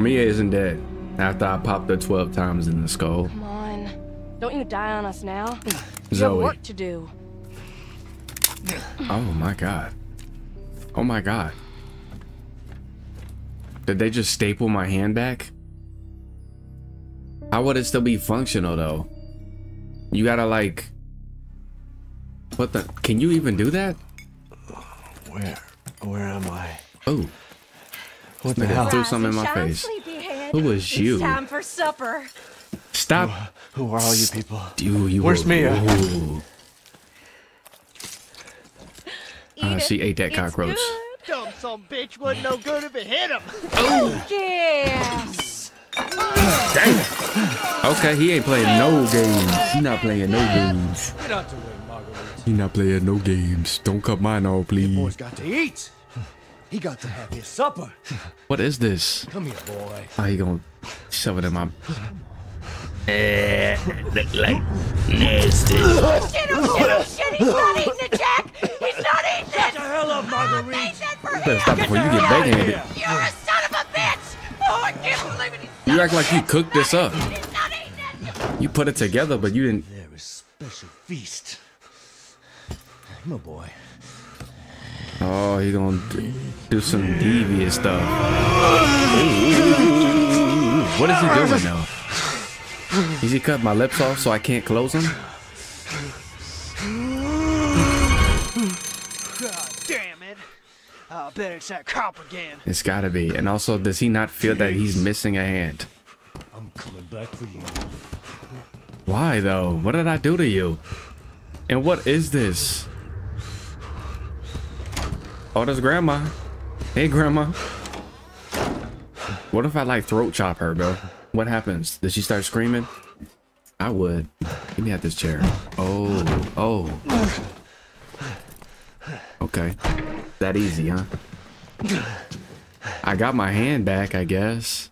So Mia isn't dead after I popped her 12 times in the skull. Come on. Don't you die on us now. You Zoe. have work to do. Oh my god. Oh my god. Did they just staple my hand back? How would it still be functional though? You gotta like... What the... Can you even do that? Where? Where am I? Oh. What the hell? threw something in my face. Who was you? It's time for supper. Stop. Who are all you people? You, you Where's were- Mia? Ooh. Eat Uh, she ate that cockroach. good. Dumb some bitch wasn't no good if it hit him. Oh. Yes. Okay, he ain't playing no games. He not playing no games. Get out the way, He not playing no games. Don't cut mine off, please. Boy's please. got to eat. He got to have his supper. What is this? Come here, boy. How you gonna shove it in my... Eh, Look like nasty. Shit, oh shit, oh shit, he's not eating it, Jack! He's not eating it! the hell up, Marguerite. Eat it for Better him! stop before you get backhanded. You're a son of a bitch! Oh, I can't believe it! He's You act like you cooked this up. He's not eating it! You put it together, but you didn't... There is special feast. My boy. Oh, he gonna do some devious stuff. What is he doing now? Is he cut my lips off so I can't close them? God damn it. I bet it's that cop again. It's gotta be. And also, does he not feel that he's missing a hand? I'm coming back for you. Why though? What did I do to you? And what is this? Oh, that's grandma. Hey, grandma. What if I like throat chop her, bro? What happens? Does she start screaming? I would. Get me out this chair. Oh, oh. Okay. That easy, huh? I got my hand back, I guess.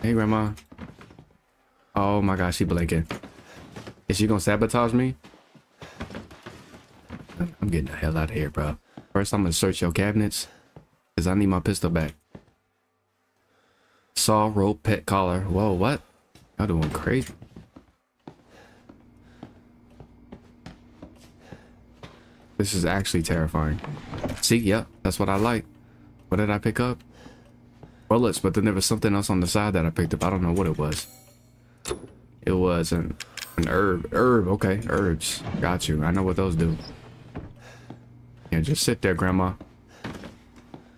Hey, Grandma. Oh my gosh, she blinking. Is she gonna sabotage me? I'm getting the hell out of here, bro. First, I'm gonna search your cabinets, cause I need my pistol back. Saw, rope, pet collar. Whoa, what? Y'all doing crazy. This is actually terrifying. See, yep, that's what I like. What did I pick up? bullets, but then there was something else on the side that I picked up. I don't know what it was. It was an an herb. Herb, okay, herbs. Got you. I know what those do. Yeah, just sit there, Grandma.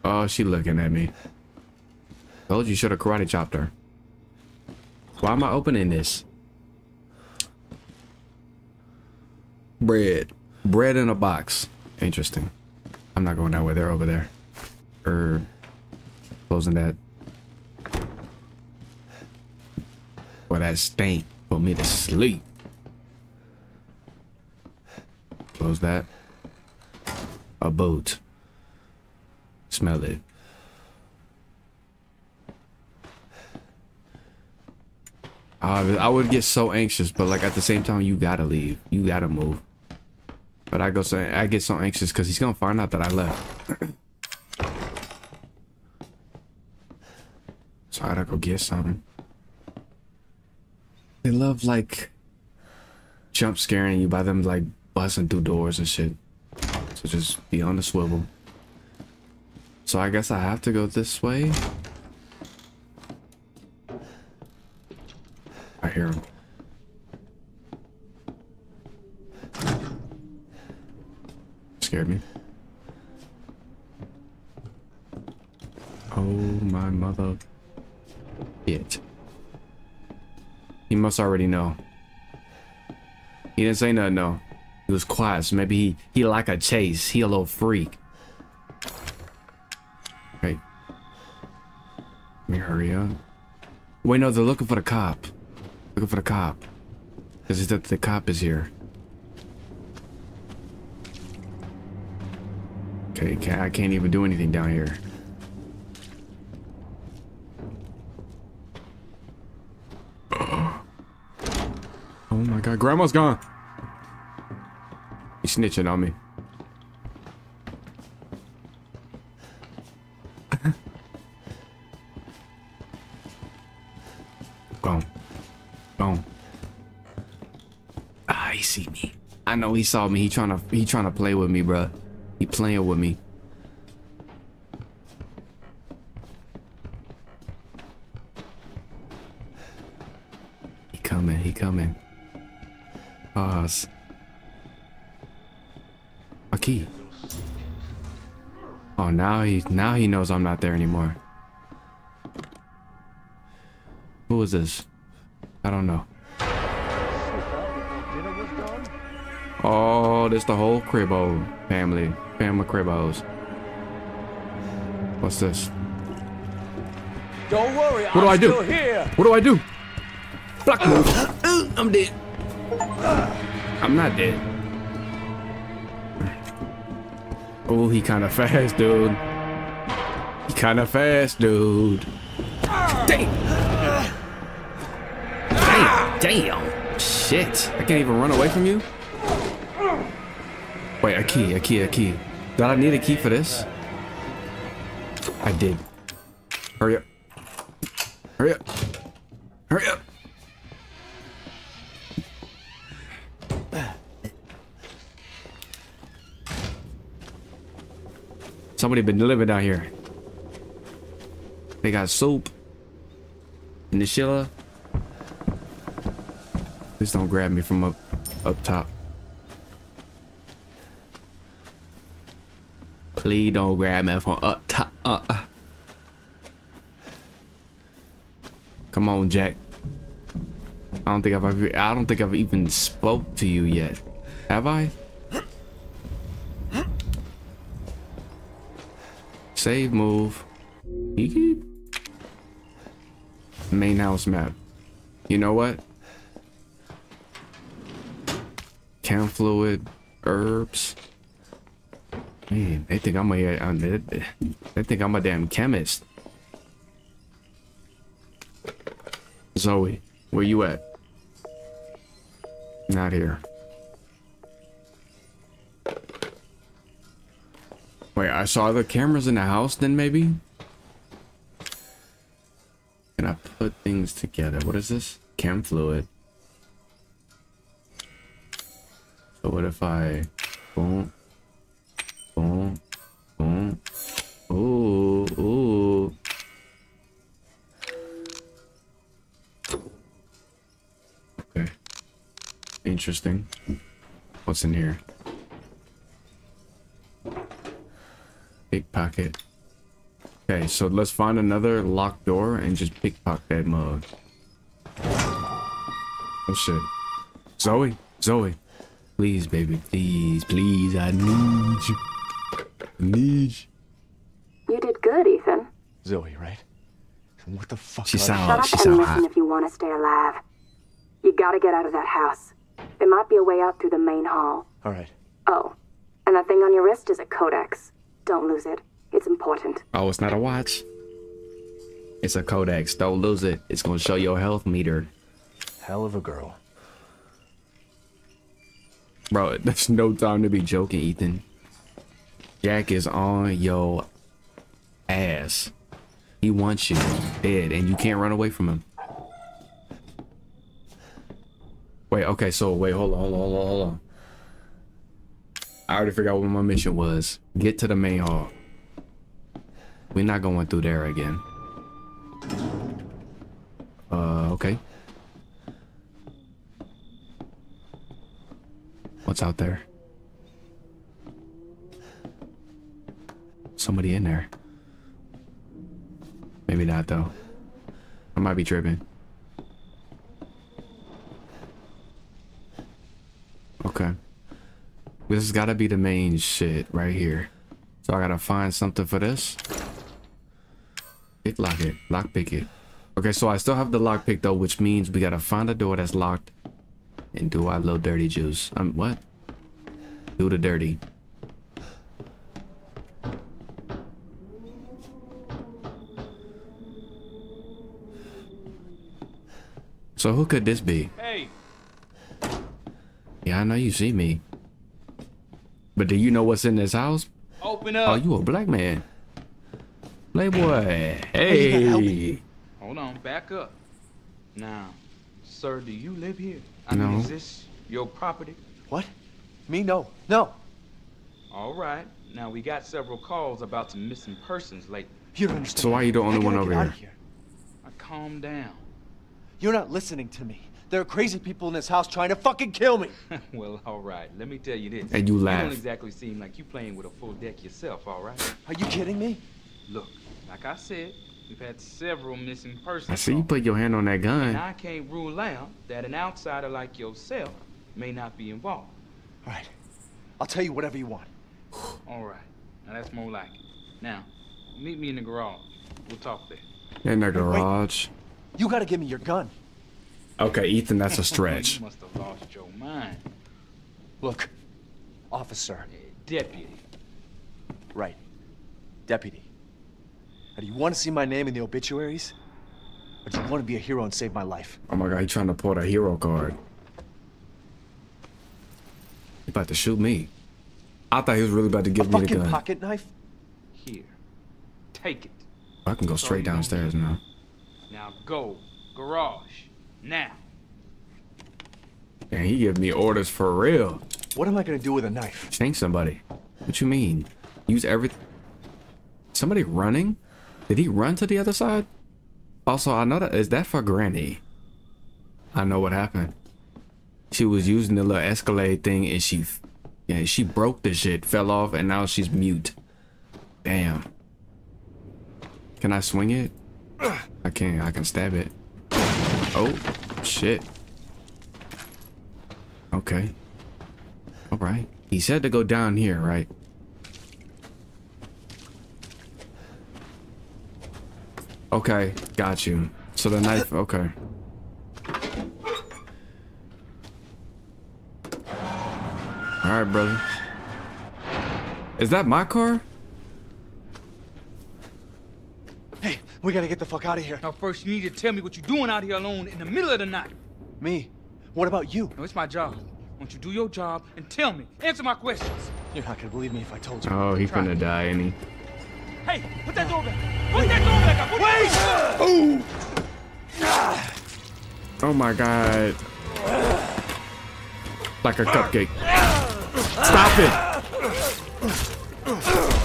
Oh, she looking at me. Told you should have karate chopped her. Why am I opening this? Bread. Bread in a box. Interesting. I'm not going that way. They're over there. Herb. Closing that. Boy, that stink put me to sleep. Close that. A boat. Smell it. I I would get so anxious, but like at the same time, you gotta leave. You gotta move. But I go say I get so anxious because he's gonna find out that I left. So I gotta go get something. They love like jump scaring you by them like busting through doors and shit. So just be on the swivel. So I guess I have to go this way. I hear him. Scared me. Oh my mother. It. He already know. He didn't say nothing, no. He was quiet, so maybe he, he like a chase. He a little freak. Hey. Let me hurry up. Wait, no, they're looking for the cop. Looking for the cop. Because that the cop is here. Okay, I can't even do anything down here. Oh my grandma's gone. He's snitching on me. Gone. Gone. Ah, he see me. I know he saw me. He trying to he trying to play with me, bro. He playing with me. Key. Oh, now he now he knows I'm not there anymore. Who is this? I don't know. Oh, this the whole Cribbo family. Family Cribbos. What's this? Don't worry, What do I'm I do? still here. What do I do? Block move. Uh, uh, I'm dead. I'm not dead. Oh, he kind of fast, dude. He kind of fast, dude. Damn. Damn. Damn. Shit. I can't even run away from you. Wait, a key, a key, a key. Did I need a key for this? I did. Hurry up. Hurry up. Hurry up. Somebody been living down here. They got soup. And the Sheila. Please don't grab me from up up top. Please don't grab me from up top. Uh. Come on, Jack. I don't think I've ever, I don't think I've even spoke to you yet. Have I? Save move. Main house map. You know what? Chem fluid, herbs. Man, they think I'm a, uh, I'm a they think I'm a damn chemist. Zoe, where you at? Not here. Wait, I saw the cameras in the house then maybe? Can I put things together? What is this? Chem fluid. So what if I boom boom boom ooh ooh Okay. Interesting. What's in here? Pickpocket. Okay, so let's find another locked door and just pickpocket that mug. Oh shit. Zoe, Zoe. Please, baby, please, please, I need you. I need you. You did good, Ethan. Zoe, right? What the fuck? She are- sound, Shut up she and sound listen hot. if you want to stay alive. You gotta get out of that house. There might be a way out through the main hall. All right. Oh, and that thing on your wrist is a codex. Don't lose it. It's important. Oh, it's not a watch. It's a Codex. Don't lose it. It's gonna show your health meter. Hell of a girl. Bro, there's no time to be joking, Ethan. Jack is on your ass. He wants you dead, and you can't run away from him. Wait, okay, so wait, hold on, hold on, hold on, hold on. I already forgot what my mission was. Get to the main hall. We're not going through there again. Uh, okay. What's out there? Somebody in there. Maybe not though. I might be tripping. Okay. This has gotta be the main shit right here. So I gotta find something for this. Pick lock it. Lock pick it. Okay, so I still have the lock pick though, which means we gotta find a door that's locked and do our little dirty juice. Um, what? Do the dirty. So who could this be? Hey, Yeah, I know you see me. But do you know what's in this house? Open up Oh, up. you a black man. Playboy. you gonna help Hey. Hold on, back up. Now, sir, do you live here? I No. mean, is this your property? What? Me? No. No. All right. Now, we got several calls about some missing persons lately. You don't understand. So why you the only I gotta one get over out here? of Now, calm down. You're not listening to me. There are crazy people in this house trying to fucking kill me. well, all right. Let me tell you this. And you laugh. You laugh. don't exactly seem like you playing with a full deck yourself, all right? Are you kidding me? Look, like I said, we've had several missing persons. I see you put your hand on that And gun. I can't rule out that an outsider like yourself may not be involved. All right. I'll tell you whatever you want. All right. Now that's more like it. Now, meet me in the garage. We'll talk there. In the garage. You gotta give me your gun. Okay, Ethan, that's a stretch. you must have lost your mind. Look, officer. Deputy. Right. Deputy. Now, do you want to see my name in the obituaries? Or do you want to be a hero and save my life? Oh my god, he trying to pull the hero card. He about to shoot me. I thought he was really about to A give me the fucking gun. pocket knife? Here. Take it. I can go straight downstairs now. Now go. Garage. Now. And he giving me orders for real. What am I gonna do with a knife? Shank somebody. What you mean? Use everything. Somebody running? Did he run to the other side? Also, I know that is that for Granny. I know what happened. She was using the little Escalade thing and she, yeah, she broke the shit, fell off, and now she's mute. Damn. Can I swing it? I can't. I can stab it. Oh, shit. Okay. All right. He said to go down here, right? Okay, got you. So the knife, okay. All right, brother. Is that my car? Hey, we gotta get the fuck out of here. Now first you need to tell me what you're doing out here alone in the middle of the night. Me? What about you? No, it's my job. Won't you do your job and tell me? Answer my questions. You're not gonna believe me if I told you. Oh, he's Try. finna die, ain't he? Hey, put that door back. Put that door back up. Wait! Oh my god. Like a cupcake. Stop it!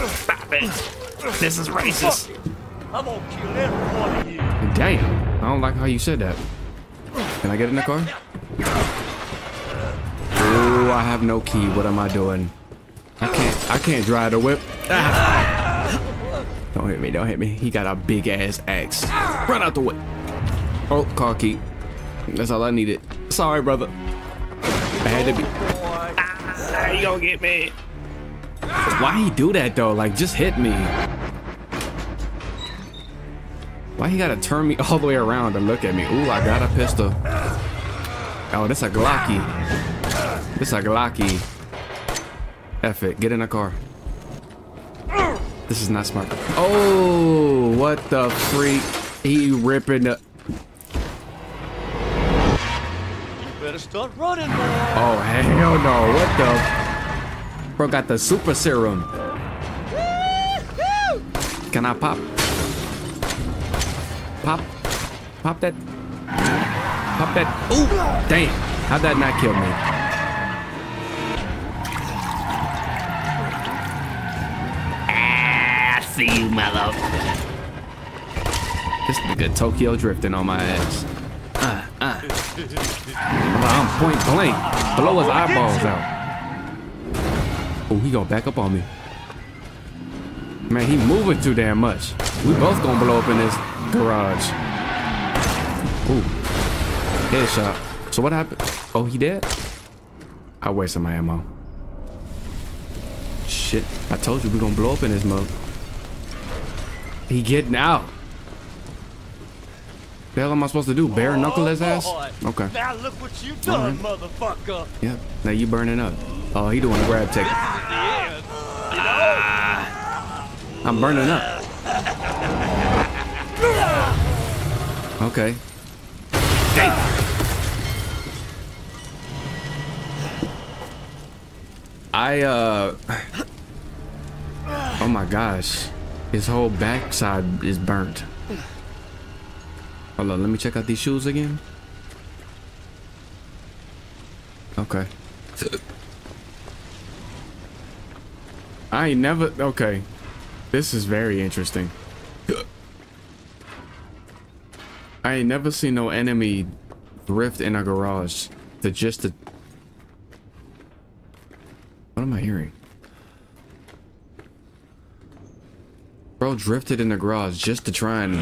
Stop it! This is racist. I'm gonna kill every one of you. Damn. I don't like how you said that. Can I get in the car? Oh, I have no key. What am I doing? I can't I can't drive the whip. Ah. Don't hit me, don't hit me. He got a big ass axe. Run out the way. Oh, car key. That's all I needed. Sorry, brother. I had to be. Ah, you gonna get me. Why he do that though? Like, just hit me. Why he gotta turn me all the way around and look at me? Ooh, I got a pistol. Oh, this a Glocky. This a Glocky. F it. Get in the car. This is not smart. Oh, what the freak? He ripping the. Better start running, boy. Oh, hell no. What the? Bro got the super serum. Can I pop? Pop. Pop that. Pop that. Ooh, damn. How'd that not kill me? See you, mother. This nigga Tokyo drifting on my ass. Uh, uh. I'm point blank. Blow his eyeballs out. Oh, he gonna back up on me. Man, he moving too damn much. We both gonna blow up in this garage. Ooh. Headshot. So what happened? Oh, he dead? I wasted my ammo. Shit. I told you we gonna blow up in this mug. He getting out. The hell am I supposed to do? Bare knuckle his ass? Okay. Now look what you done, motherfucker. Yep. Now you burning up. Oh, he doing a grab tech. I'm burning up. Okay. I I, uh... Oh my gosh. His whole backside is burnt. Hold on, let me check out these shoes again. Okay. I ain't never... Okay. This is very interesting. I ain't never seen no enemy drift in a garage to just. What am I hearing? Bro drifted in the garage just to try and... Do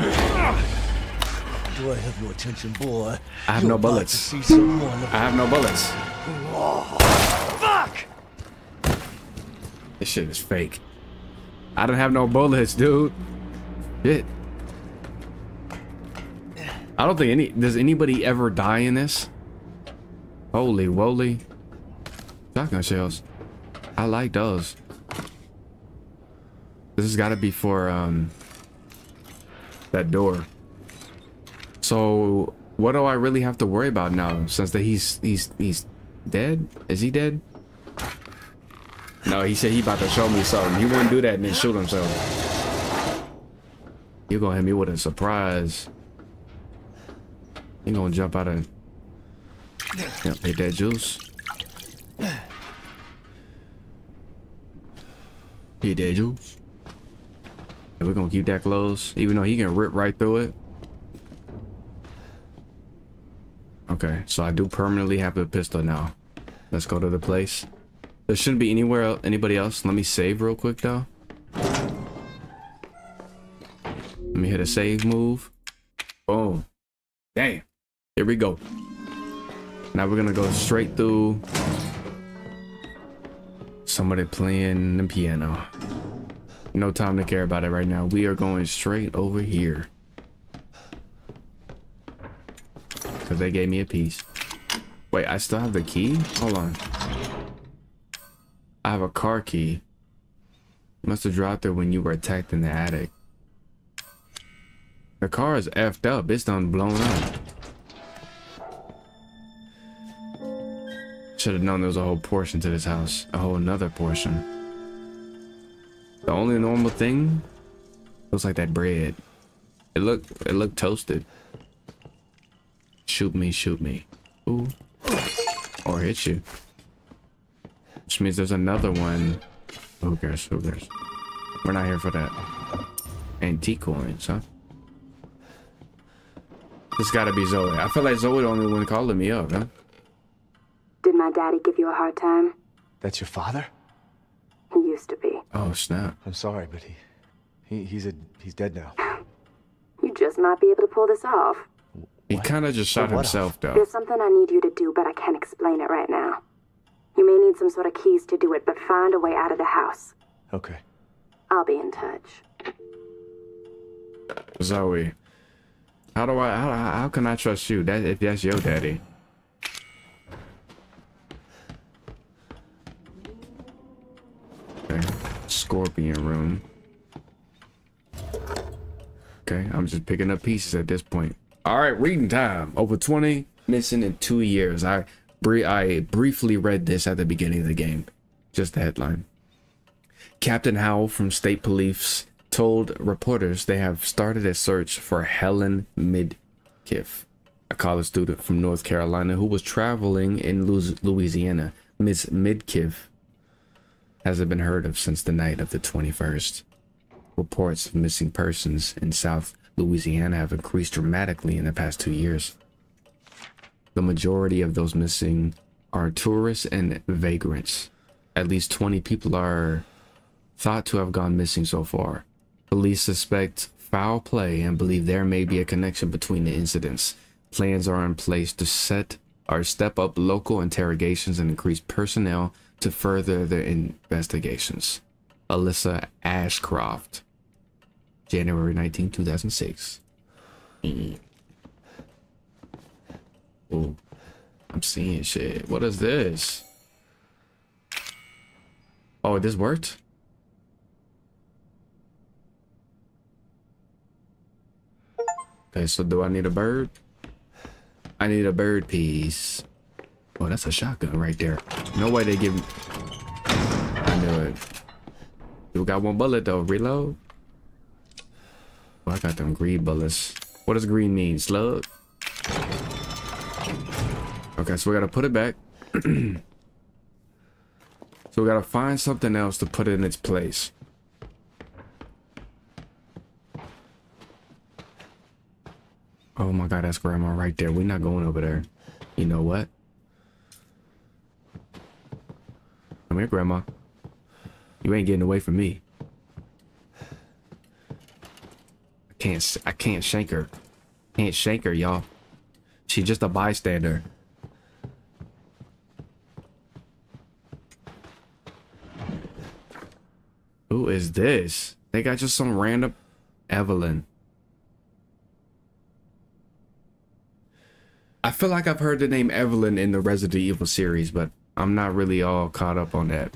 I have your attention, boy? I have You're no bullets. I have no bullets. Fuck! This shit is fake. I don't have no bullets, dude. Shit. I don't think any... Does anybody ever die in this? Holy woly. Shotgun shells. I like those. This has got to be for, um... That door. So, what do I really have to worry about now? Since that he's... He's... He's dead? Is he dead? No, he said he about to show me something. He wouldn't do that and then shoot himself. You gonna hit me with a surprise. He gonna jump out of... Yep, hit that juice. Hit that juice. We're gonna keep that close, even though he can rip right through it. Okay, so I do permanently have the pistol now. Let's go to the place. There shouldn't be anywhere else, anybody else. Let me save real quick though. Let me hit a save move. Boom. Damn. Here we go. Now we're gonna go straight through somebody playing the piano. No time to care about it right now. We are going straight over here. Cause they gave me a piece. Wait, I still have the key? Hold on. I have a car key. Must have dropped it when you were attacked in the attic. The car is effed up. It's done blown up. Should have known there was a whole portion to this house. A whole another portion. The only normal thing looks like that bread. It looked it looked toasted. Shoot me, shoot me. Ooh. Or hit you. Which means there's another one. Who cares? Who cares? We're not here for that. Antique coins, huh? This gotta be Zoe. I feel like Zoe the only one calling me up, huh? Did my daddy give you a hard time? That's your father? He used to be. Oh snap. I'm sorry, but he, he he's a he's dead now. You just might be able to pull this off. He kind of just shot What himself though. There's something I need you to do, but I can't explain it right now. You may need some sort of keys to do it, but find a way out of the house. Okay. I'll be in touch. Zoe. How do I how, how can I trust you? That if that's your daddy. Okay. Scorpion room. Okay, I'm just picking up pieces at this point. All right, reading time. Over 20 missing in two years. I bri I briefly read this at the beginning of the game. Just the headline. Captain Howell from State Police told reporters they have started a search for Helen Midkiff, a college student from North Carolina who was traveling in Louisiana. Miss Midkiff hasn't been heard of since the night of the 21st. Reports of missing persons in South Louisiana have increased dramatically in the past two years. The majority of those missing are tourists and vagrants. At least 20 people are thought to have gone missing so far. Police suspect foul play and believe there may be a connection between the incidents. Plans are in place to set or step up local interrogations and increase personnel to further the investigations. Alyssa Ashcroft, January 19, 2006. Mm. I'm seeing shit. What is this? Oh, this worked? Okay, so do I need a bird? I need a bird piece. Oh, that's a shotgun right there. No way they give me... do it. We got one bullet though. Reload. Oh, I got them green bullets. What does green mean? Slug? Okay, so we gotta put it back. so we gotta find something else to put in its place. Oh my god, that's grandma right there. We're not going over there. You know what? Come here, grandma. You ain't getting away from me. I can't I can't shank her. Can't shank her, y'all. She's just a bystander. Who is this? They got just some random Evelyn. I feel like I've heard the name Evelyn in the Resident Evil series, but I'm not really all caught up on that.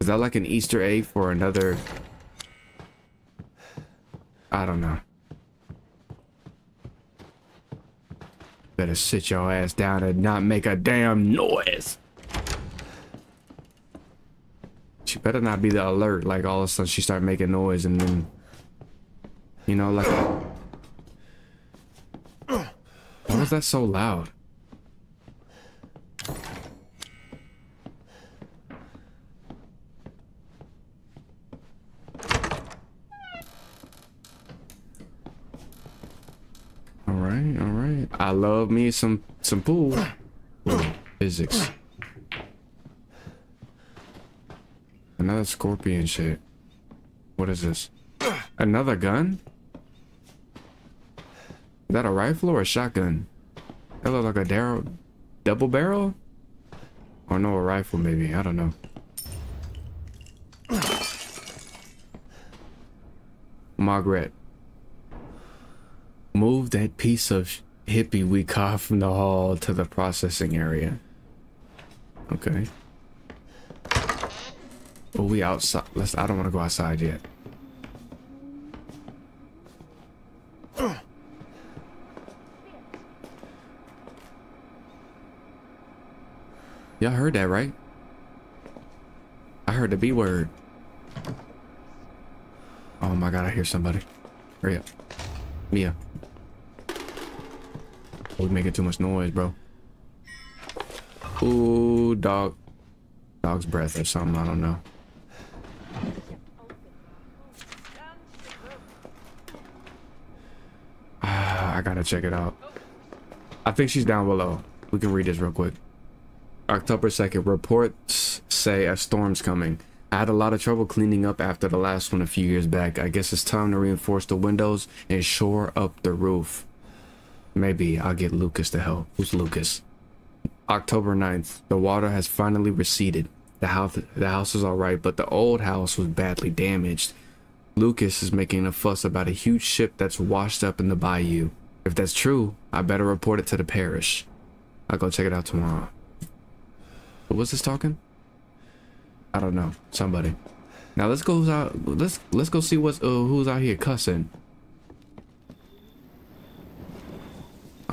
Is that like an Easter egg for another? I don't know. Better sit your ass down and not make a damn noise. She better not be the alert, like all of a sudden she start making noise and then, you know, like, why was that so loud? All right, all right. I love me some some pool. Physics. Another scorpion shit. What is this? Another gun? Is that a rifle or a shotgun? That look like a darrow, double barrel? Or no, a rifle maybe. I don't know. Margaret. Move that piece of hippie we cough from the hall to the processing area. Okay. Oh, we outside. Let's. I don't want to go outside yet. Y'all heard that, right? I heard the B word. Oh my god, I hear somebody. Hurry up. Mia. We making too much noise, bro. Ooh, dog. Dog's breath or something, I don't know. I gotta check it out. I think she's down below. We can read this real quick. October 2nd, reports say a storm's coming. I had a lot of trouble cleaning up after the last one a few years back. I guess it's time to reinforce the windows and shore up the roof. Maybe I'll get Lucas to help. Who's Lucas? October 9th, the water has finally receded. The house, the house is alright, but the old house was badly damaged. Lucas is making a fuss about a huge ship that's washed up in the bayou. If that's true, I better report it to the parish. I'll go check it out tomorrow. Who was this talking? I don't know. Somebody. Now let's go out. Let's let's go see what's uh, who's out here cussing.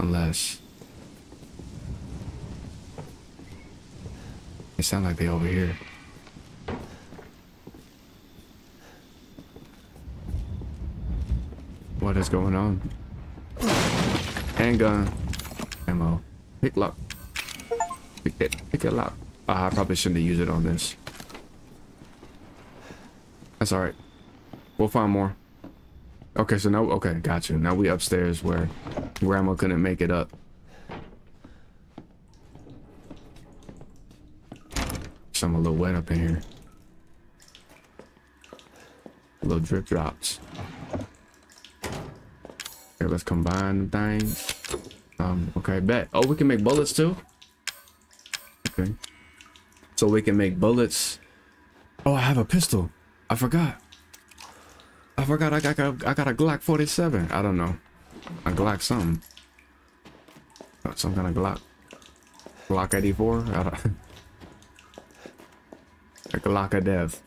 Unless it sound like they over here. What is going on? Handgun. Ammo. Pick lock. Pick it. Pick it lock. Uh, I probably shouldn't used it on this. That's alright. We'll find more. Okay, so now, okay, gotcha. Now we upstairs where Grandma couldn't make it up. Some a little wet up in here. Little drip drops. Okay, let's combine the things. Um, okay, bet. Oh, we can make bullets too? Okay. So we can make bullets. Oh, I have a pistol. I forgot. I forgot I got, I got a Glock 47. I don't know. A Glock something. Uh, Some kind of Glock. Glock 84? I don't... A Glock of death.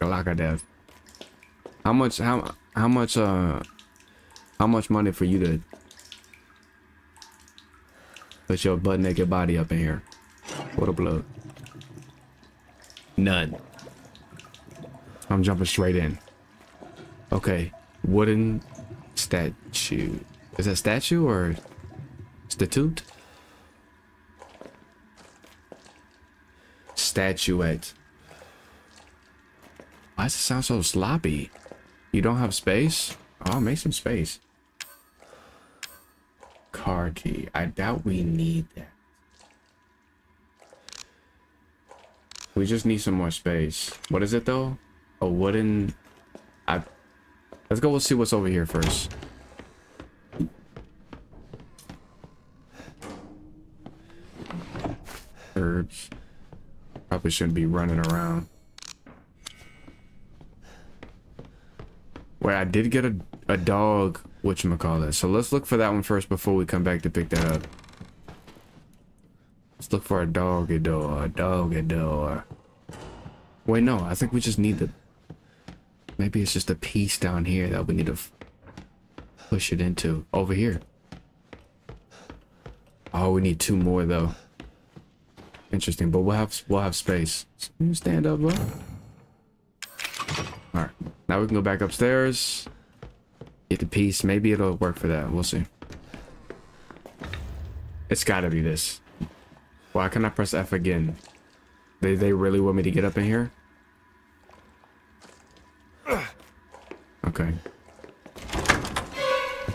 Glock of death. How much, how, how much, uh, how much money for you to put your butt naked body up in here? What a blood. None. I'm jumping straight in. Okay. Wooden statue. Is that statue or statute? Statuette. Why does it sound so sloppy? You don't have space? Oh, make some space. Car key. I doubt we need that. We just need some more space. What is it though? A wooden... I... Let's go let's see what's over here first. Herbs. Probably shouldn't be running around. Wait, I did get a, a dog, whatchamacallit. So let's look for that one first before we come back to pick that up. Let's look for a dog a door, a dog a door. Wait, no, I think we just need the... Maybe it's just a piece down here that we need to push it into. Over here. Oh, we need two more though. Interesting, but we'll have we'll have space. Stand up, bro. All right, now we can go back upstairs. Get the piece. Maybe it'll work for that. We'll see. It's gotta be this. Why can I press F again? They they really want me to get up in here? Okay.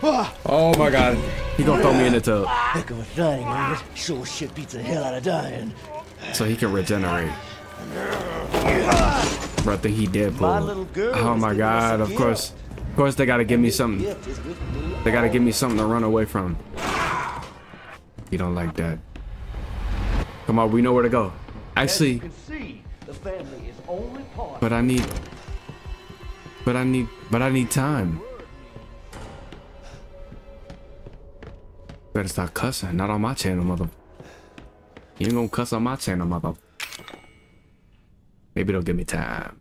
Oh my god. He gonna throw me in the tub. Heck of a thing, ain't it? Sure shit beats the hell out of dying. So he can regenerate. Bro, I think he dead My pool. little girl Oh my god, of course. Of course they gotta give me something. Gift is with me. They gotta give me something to run away from. You don't like that. Come on, we know where to go. As Actually, see, the family is only part. but I need But I need but I need time. Better stop cussing. Not on my channel, mother. You ain't gonna cuss on my channel, mother. Maybe they'll give me time.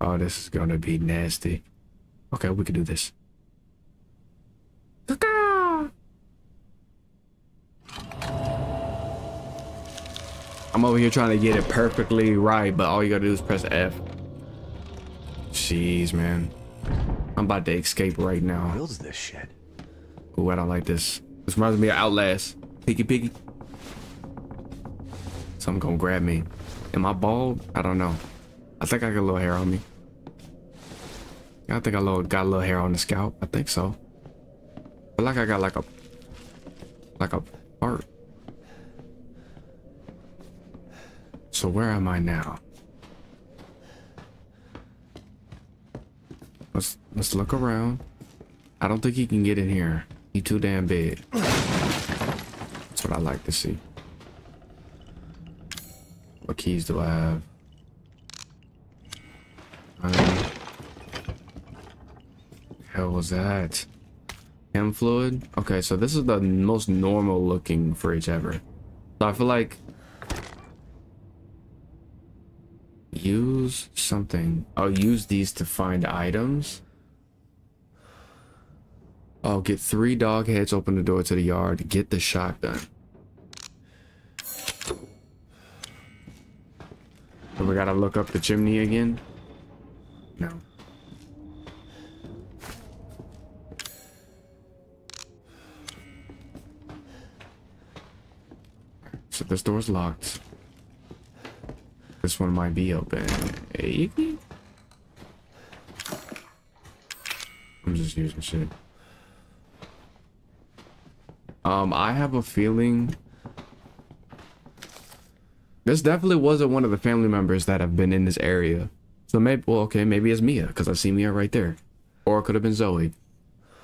Oh, this is gonna be nasty. Okay, we can do this. I'm over here trying to get it perfectly right, but all you gotta do is press F. Jeez, man. I'm about to escape right now. Builds this shit. Ooh, I don't like this. This reminds me of Outlast. Piggy piggy. Something gonna grab me. Am I bald? I don't know. I think I got a little hair on me. I think I got a little hair on the scalp. I think so. But like I got like a like a part. So where am I now? Let's let's look around. I don't think he can get in here. He too damn big. That's what I like to see. What keys do I have? Um, hell was that? Chem fluid? Okay, so this is the most normal looking fridge ever. So I feel like use something. I'll use these to find items. I'll get three dog heads, open the door to the yard, get the shotgun. So we gotta look up the chimney again? No. So this door's locked. This one might be open. Hey. I'm just using shit. Um, I have a feeling this definitely wasn't one of the family members that have been in this area. So maybe, well, okay, maybe it's Mia because I see Mia right there, or it could have been Zoe.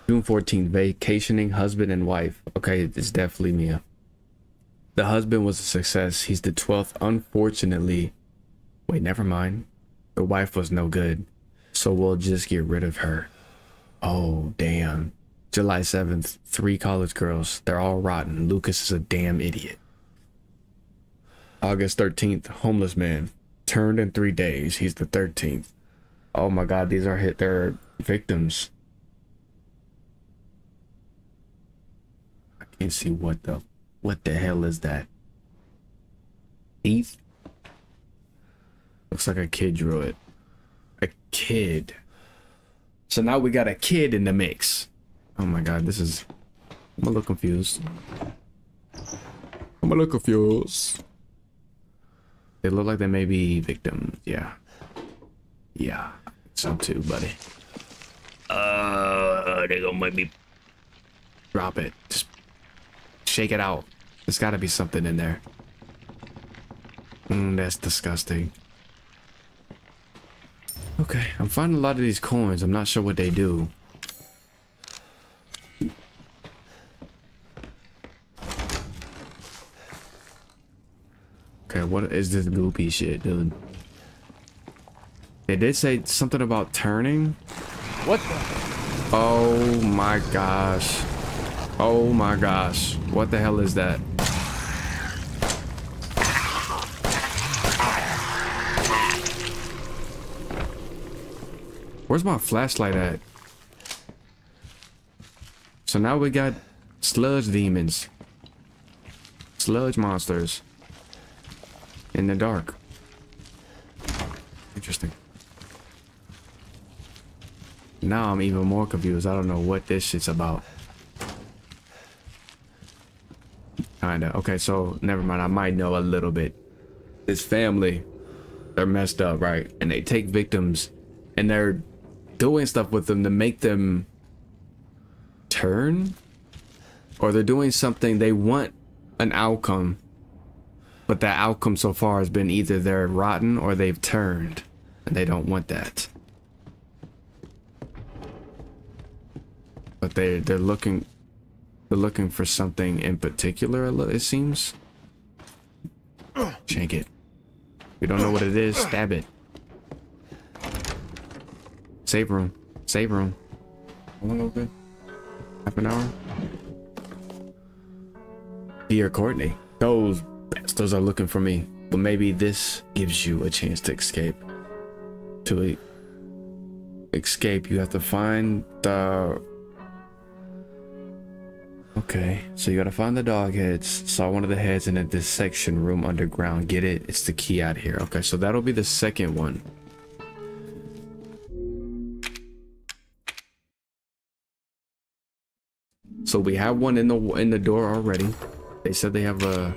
June 14th, vacationing husband and wife. Okay, it's definitely Mia. The husband was a success. He's the 12th. Unfortunately, wait, never mind. The wife was no good, so we'll just get rid of her. Oh, damn. July 7th, three college girls. They're all rotten. Lucas is a damn idiot. August 13th, homeless man. Turned in three days. He's the 13th. Oh my god, these are hit their victims. I can't see what the what the hell is that? Teeth. Looks like a kid drew it. A kid. So now we got a kid in the mix. Oh my god, this is... I'm a little confused. I'm a little confused. They look like they may be victims. Yeah. Yeah. So too, buddy. Uh, they gonna make me drop it. Just shake it out. There's gotta be something in there. Mm, that's disgusting. Okay, I'm finding a lot of these coins. I'm not sure what they do. Okay, what is this goopy shit, dude? They did say something about turning. What the? Oh my gosh. Oh my gosh. What the hell is that? Where's my flashlight at? So now we got sludge demons. Sludge monsters. In the dark. Interesting. Now I'm even more confused. I don't know what this shit's about. Kinda. Okay, so never mind. I might know a little bit. This family, they're messed up, right? And they take victims and they're doing stuff with them to make them turn? Or they're doing something they want an outcome. But that outcome so far has been either they're rotten or they've turned. And they don't want that. But they they're looking they're looking for something in particular, it seems. Shank it. We don't know what it is, stab it. Save room. Save room. How long open? Half an hour? Dear Courtney, those bastards are looking for me. But maybe this gives you a chance to escape. To e escape, you have to find the... Okay, so you gotta find the dog heads. Saw one of the heads in a dissection room underground. Get it? It's the key out here. Okay, so that'll be the second one. So we have one in the in the door already. They said they have a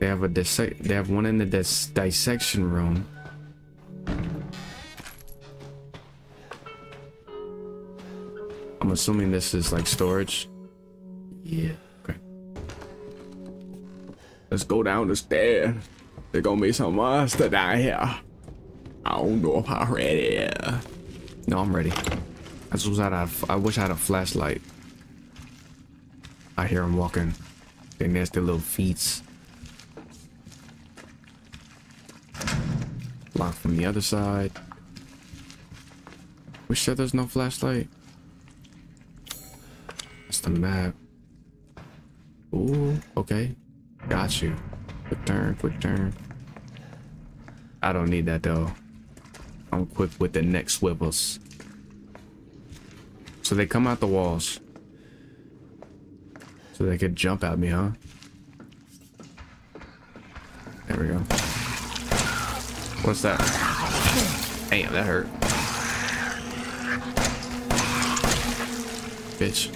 they have a dissect they have one in the dis dissection room. I'm assuming this is like storage. Yeah. Okay. Let's go down the stairs. There's gonna be some monster down here. I don't know if I'm ready. No, I'm ready. I just I had a, I wish I had a flashlight. I hear them walking. Their nasty little feet. Locked from the other side. We sure there's no flashlight? That's the map. Ooh, okay. Got you. Quick turn, quick turn. I don't need that though. I'm quick with the neck swivels. So they come out the walls. So they could jump at me, huh? There we go. What's that? Damn, that hurt. Bitch.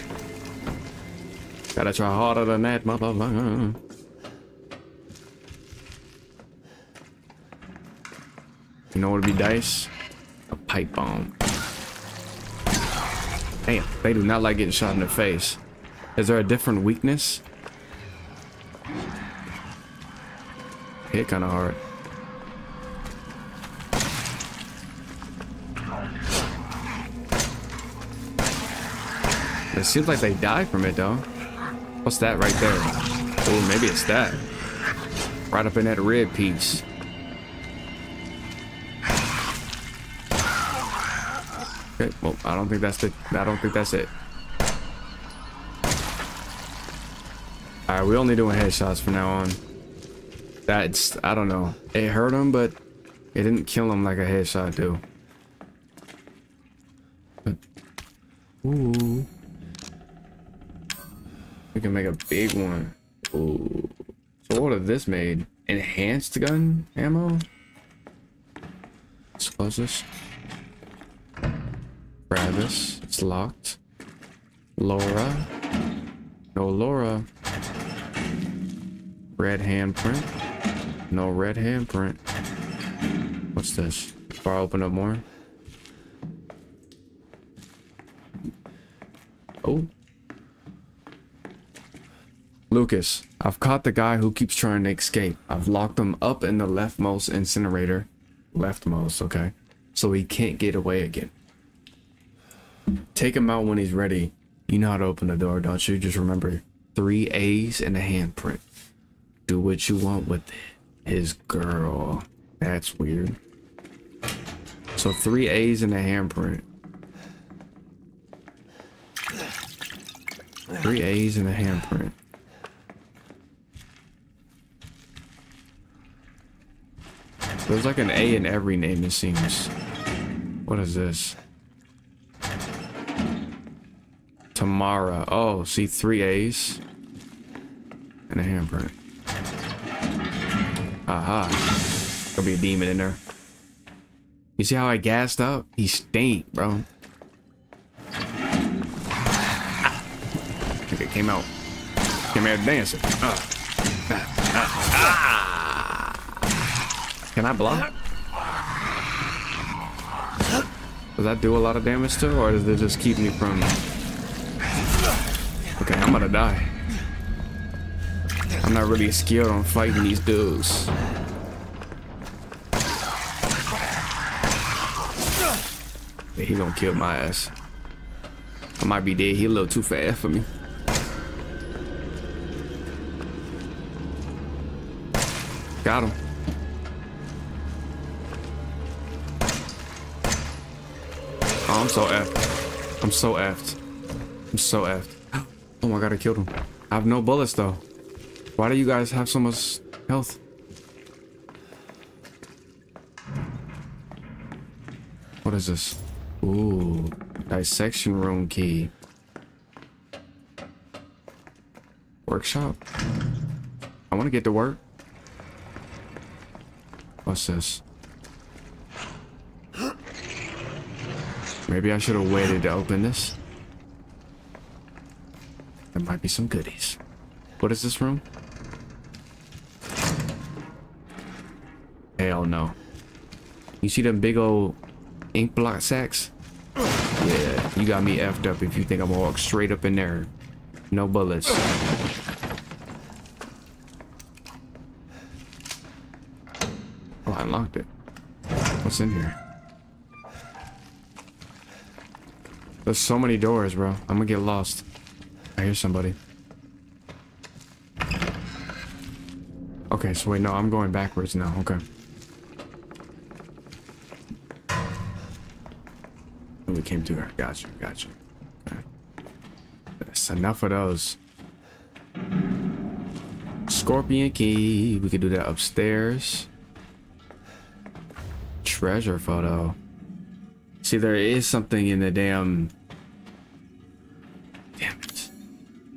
Gotta try harder than that, motherfucker. You know what would be dice? A pipe bomb. Damn, they do not like getting shot in the face. Is there a different weakness? Hit kind of hard. It seems like they die from it though. What's that right there? Oh, maybe it's that. Right up in that rib piece. Okay, well, I don't think that's the. I don't think that's it. We're only doing headshots from now on. That's I don't know. It hurt him, but it didn't kill him like a headshot do. Ooh, we can make a big one. Ooh, so what if this made? enhanced gun ammo. Let's close this. Travis, it's locked. Laura. No Laura. Red handprint. No red handprint. What's this? Bar open up more. Oh. Lucas, I've caught the guy who keeps trying to escape. I've locked him up in the leftmost incinerator. Leftmost, okay. So he can't get away again. Take him out when he's ready. You know how to open the door, don't you? Just remember three A's and a handprint. Do what you want with it. His girl. That's weird. So three A's and a handprint. Three A's and a handprint. There's like an A in every name, it seems. What is this? Tamara. Oh, see, three A's and a handprint. Aha. There'll be a demon in there. You see how I gassed up? He stink, bro. think it came out. Came out dancing. Uh. Can I block? Does that do a lot of damage to, or does it just keep me from? Okay, I'm gonna die. I'm not really skilled on fighting these dudes. He gonna kill my ass. I might be dead. He a little too fast for me. Got him. Oh, I'm so effed. I'm so effed. I'm so effed. Oh my god, I killed him. I have no bullets though. Why do you guys have so much health? What is this? Ooh, dissection room key. Workshop? I want to get to work. What's this? Maybe I should have waited to open this. There might be some goodies. What is this room? Hell no. You see them big old ink block sacks? Yeah, you got me effed up if you think I'm gonna walk straight up in there. No bullets. Oh, I unlocked it. What's in here? There's so many doors, bro. I'm gonna get lost. I hear somebody. Okay, so wait, no, I'm going backwards now. Okay. Came to her. Gotcha, gotcha. Okay. That's enough of those. Scorpion key. We could do that upstairs. Treasure photo. See, there is something in the damn... Damn it.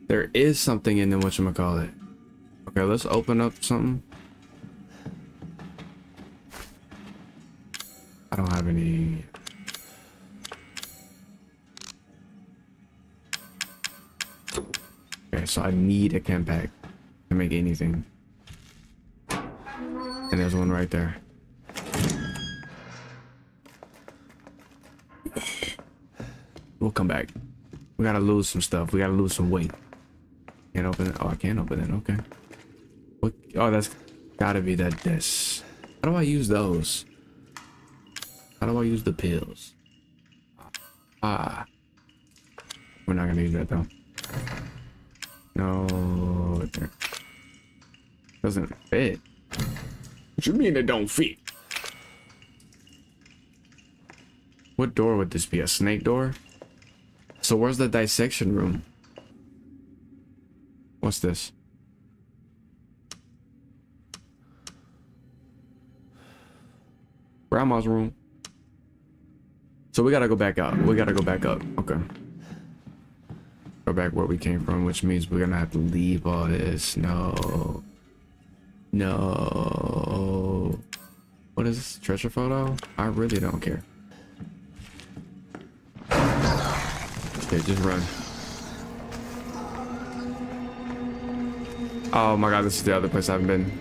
There is something in the whatchamacallit. Okay, let's open up something. Need a chem pack to make anything. And there's one right there. We'll come back. We gotta lose some stuff. We gotta lose some weight. Can't open it. Oh, I can't open it. Okay. What? Oh, that's gotta be that this. How do I use those? How do I use the pills? Ah. We're not gonna use that though. No. it Doesn't fit. What you mean it don't fit? What door would this be? A snake door? So where's the dissection room? What's this? Grandma's room. So we gotta go back up. We gotta go back up. Okay. Go back where we came from, which means we're gonna have to leave all this. No. No. What is this? Treasure photo? I really don't care. Okay, just run. Oh my god, this is the other place I haven't been.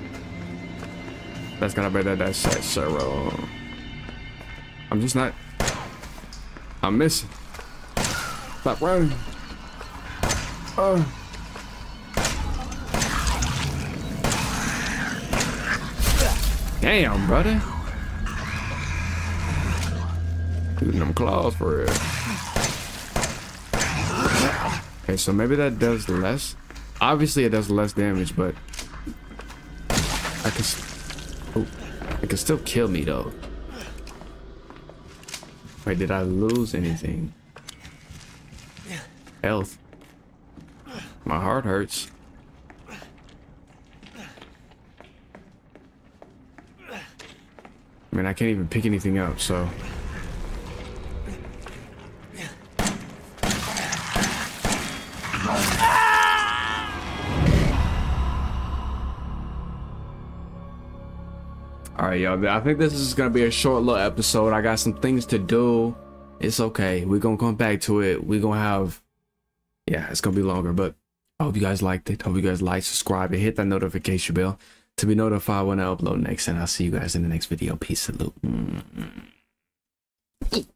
That's gonna be that that's that Cerro. Uh, I'm just not. I'm missing. Stop running. Oh. Damn, brother. Using them claws for real. Okay, so maybe that does less. Obviously, it does less damage, but I can. Oh, it can still kill me though. Wait, did I lose anything? Health. My heart hurts. I mean, I can't even pick anything up, so. All right, y'all. I think this is gonna be a short little episode. I got some things to do. It's okay. We're gonna come back to it. We're gonna have, yeah, it's gonna be longer. But I hope you guys liked it. Hope you guys like, subscribe, and hit that notification bell to be notified when I upload next. And I'll see you guys in the next video. Peace, salute. Mm -hmm.